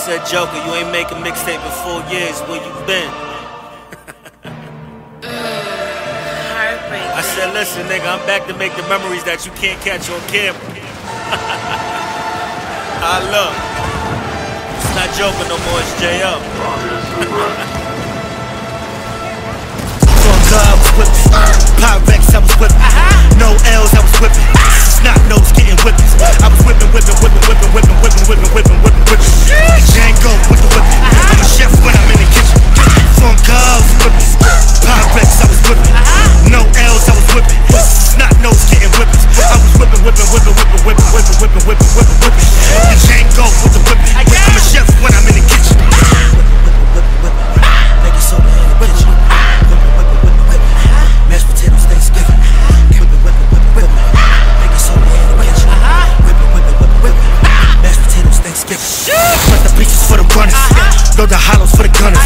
said, Joker, you ain't make a mixtape in four years. Where you been? Uh, I said, listen, nigga, I'm back to make the memories that you can't catch on camera. I love. It's not Joker no more, it's J.O. From God, I was whipping. Uh, Pyrex, I Load the hollows for the gunners.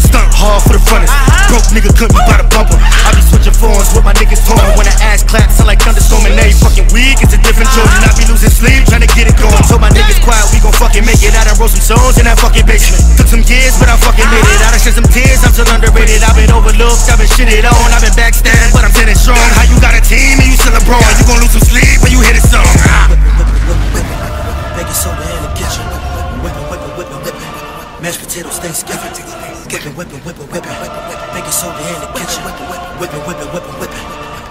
Stunt hard for the runners. Broke nigga couldn't be by the bumper. I be switching phones with my niggas torn. When the ass claps, sound like thunderstorm and they fucking weak. It's a different Jordan. I be losing sleep, trying to get it going. Told my niggas quiet, we gon' fucking make it. I done wrote some songs in that fucking basement. Took some years, but I fucking made it. I done shed some tears, I'm still underrated. I've been overlooked, I've been shitted on. I've been backstabbed, but I'm standing strong. How you got a team and you still a LeBron? You gon' lose some sleep when you hit a song. Ah. Whip it, whip it, whip it, whip it. Make it so in the kitchen. Mashed potatoes, Thanksgiving. Whip it, whip it, whip it, whip it. Make it so in the kitchen. Whip it, whip it, whip it, whip it, whip it.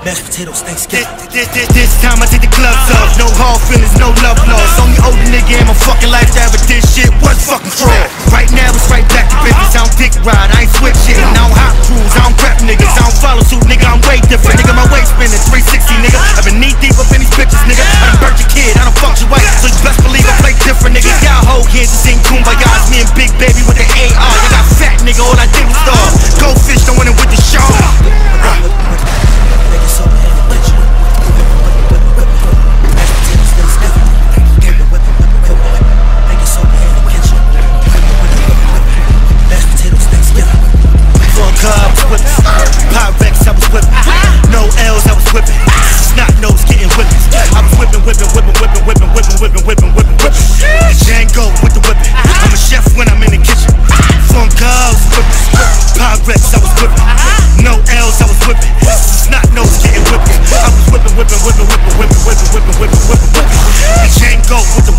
Mashed potatoes, Thanksgiving. this, this, this time I take the gloves off. Uh-huh. No hard feelings, no love lost. Only older nigga in my fucking lifestyle, but this shit was fucking fraud. Right now it's right back to uh-huh. business. I don't dick ride, I ain't switch shit. And I don't hop cruise, I don't prep niggas. I don't follow suit, nigga. I'm way different. Nigga, my weight spinning 360, nigga. I've been knee deep up in these bitches, nigga. I done burnt your kid, I don't fuck your wife. So you best believe I play different, nigga. Y'all whole kids just ain't kumbaya. Me and Big Baby with the AR. You got fat, nigga. All I did was starve. Goldfish don't Django with the whipping. I'm a chef when I'm in the kitchen. I was whipping. Pyrex, I was whipping. No L's, I was whipping. Snot nose, getting whipping. I was whipping, whipping, whipping, whipping, whipping, whipping, whipping, whipping, whipping. Django with the